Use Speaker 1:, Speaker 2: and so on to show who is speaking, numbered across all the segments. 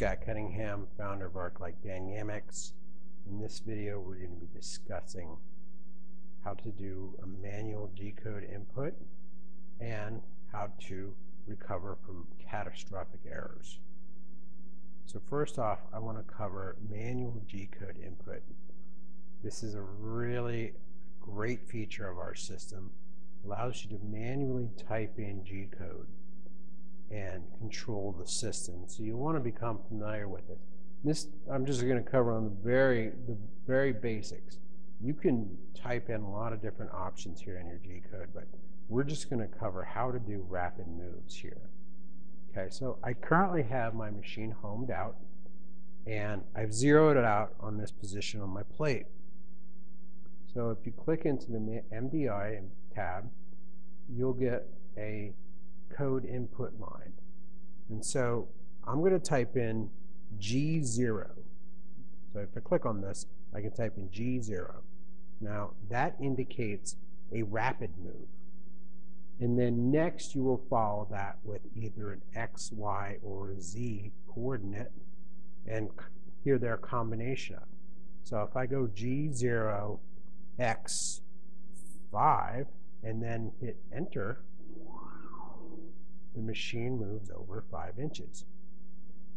Speaker 1: Scott Cunningham, founder of ArcLight Dynamics. In this video, we're going to be discussing how to do a manual G-code input and how to recover from catastrophic errors. So first off, I want to cover manual G-code input. This is a really great feature of our system. It allows you to manually type in G-code and control the system. So you want to become familiar with it. This I'm just going to cover on the very the very basics. You can type in a lot of different options here in your G code, but we're just going to cover how to do rapid moves here. Okay, so I currently have my machine homed out, and I've zeroed it out on this position on my plate. So if you click into the MDI tab, you'll get a code input line. And so I'm going to type in G0. So if I click on this, I can type in G0. Now that indicates a rapid move. And then next you will follow that with either an X, Y, or Z coordinate and here they're a combination of. So if I go G0, X, 5, and then hit enter, the machine moves over 5 inches.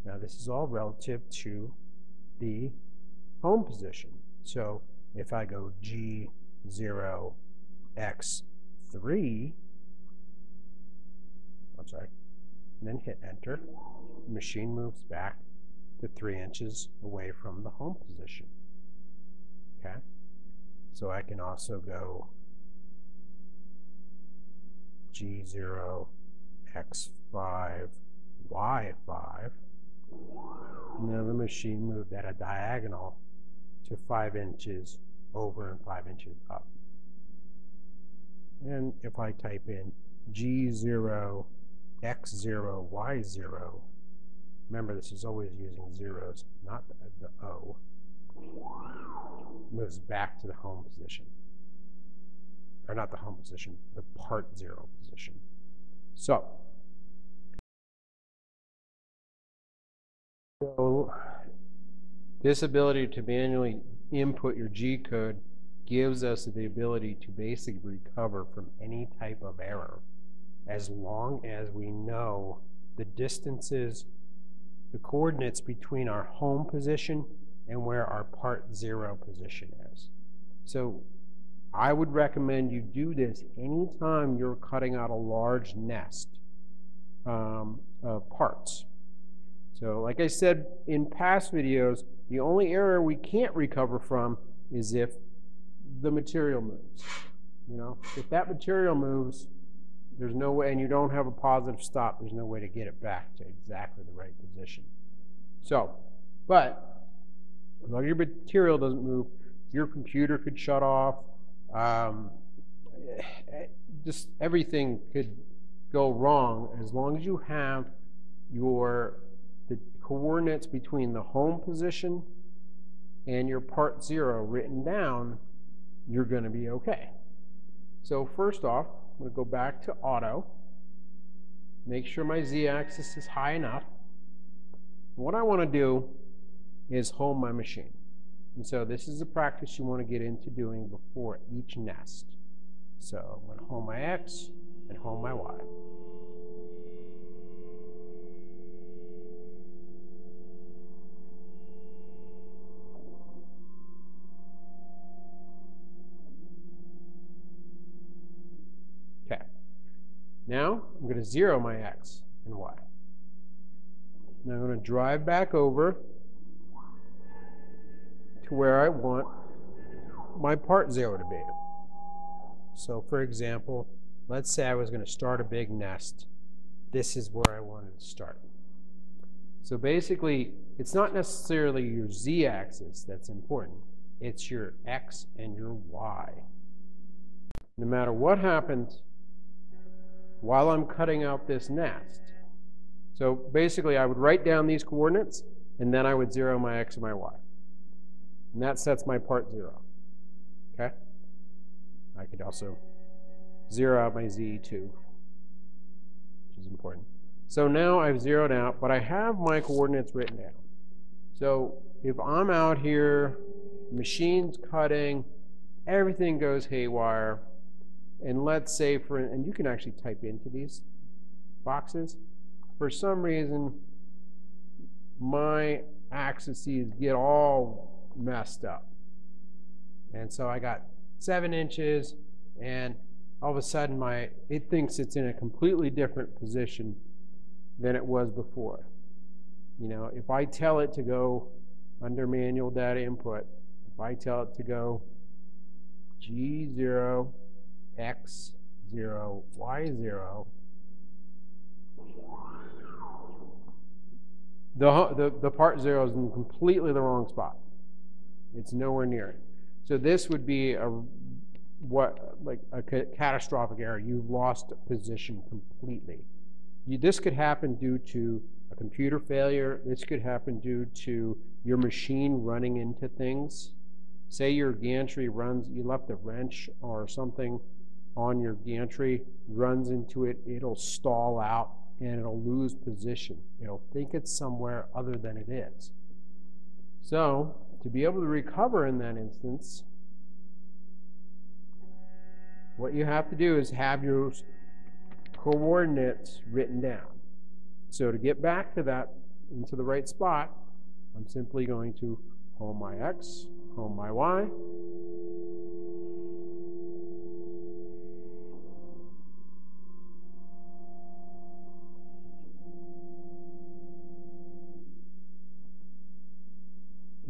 Speaker 1: Now this is all relative to the home position. So if I go G0, X3, I'm sorry, and then hit enter, the machine moves back to 3 inches away from the home position. Okay? So I can also go G0, X5, Y5. Now the machine moved at a diagonal to 5 inches over and 5 inches up. And if I type in G0, X0, Y0, remember this is always using zeros, not the, the O, moves back to the home position. Or not the home position, the part zero position. So, this ability to manually input your G code gives us the ability to basically recover from any type of error as long as we know the distances, the coordinates between our home position and where our part zero position is. So I would recommend you do this anytime you're cutting out a large nest um, of parts. So like I said in past videos, the only error we can't recover from is if the material moves. You know, if that material moves, there's no way, and you don't have a positive stop, there's no way to get it back to exactly the right position. So, but as long as your material doesn't move, your computer could shut off, um, just everything could go wrong as long as you have your coordinates between the home position and your part zero written down, you're going to be okay. So first off, I'm going to go back to auto. Make sure my z-axis is high enough. What I want to do is home my machine. And so this is a practice you want to get into doing before each nest. So I'm going to home my X and home my Y. Okay. Now I'm going to zero my X and Y. Now I'm going to drive back over to where I want my part zero to be. So for example, let's say I was going to start a big nest. This is where I wanted to start. So basically, it's not necessarily your z-axis that's important. It's your x and your y. No matter what happens while I'm cutting out this nest. So basically, I would write down these coordinates, and then I would zero my x and my y. And that sets my part zero. Okay? I could also zero out my Z2, which is important. So now I've zeroed out, but I have my coordinates written down. So if I'm out here, machine's cutting, everything goes haywire, and let's say for, and you can actually type into these boxes, for some reason, my axes get all messed up. And so I got seven inches, and all of a sudden my it thinks it's in a completely different position than it was before. You know, if I tell it to go under manual data input, if I tell it to go G0, X0, Y0, the, the, the part zero is in completely the wrong spot. It's nowhere near it. So this would be a what like a ca catastrophic error. You've lost position completely. You, this could happen due to a computer failure. This could happen due to your machine running into things. Say your gantry runs, you left a wrench or something on your gantry, runs into it, it'll stall out and it'll lose position. It'll think it's somewhere other than it is. So, to be able to recover in that instance, what you have to do is have your coordinates written down. So to get back to that, into the right spot, I'm simply going to home my x, home my y,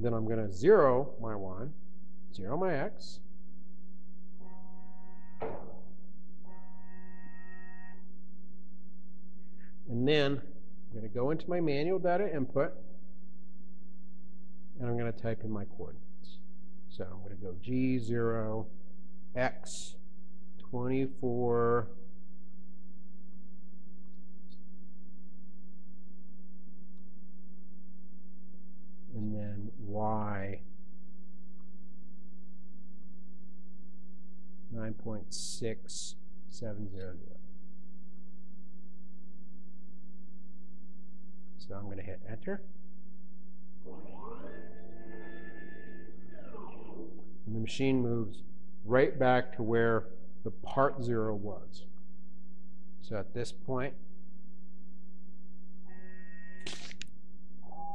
Speaker 1: Then I'm going to zero my y, zero my x, And then I'm going to go into my manual data input and I'm going to type in my coordinates. So I'm going to go G0, X, 24, and then Y, 9.6700. So I'm going to hit enter. And the machine moves right back to where the part zero was. So at this point,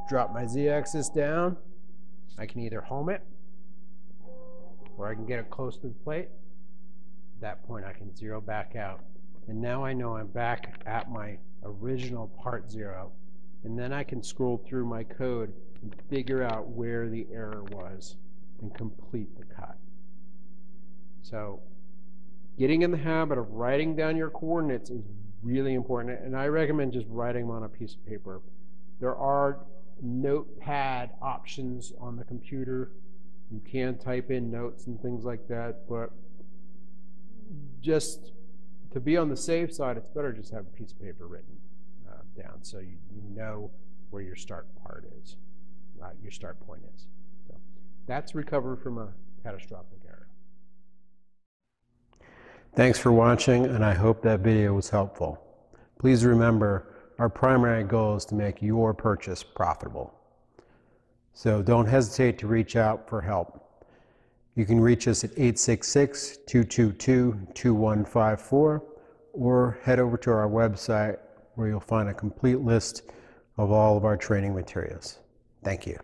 Speaker 1: drop my z-axis down. I can either home it or I can get it close to the plate. At that point, I can zero back out. And now I know I'm back at my original part zero and then I can scroll through my code and figure out where the error was and complete the cut. So getting in the habit of writing down your coordinates is really important, and I recommend just writing them on a piece of paper. There are notepad options on the computer. You can type in notes and things like that, but just to be on the safe side, it's better just have a piece of paper written down so you, you know where your start part is, uh, your start point is. So that's recover from a catastrophic error. Thanks for watching, and I hope that video was helpful. Please remember, our primary goal is to make your purchase profitable. So don't hesitate to reach out for help. You can reach us at 866 222 2154 or head over to our website where you'll find a complete list of all of our training materials. Thank you.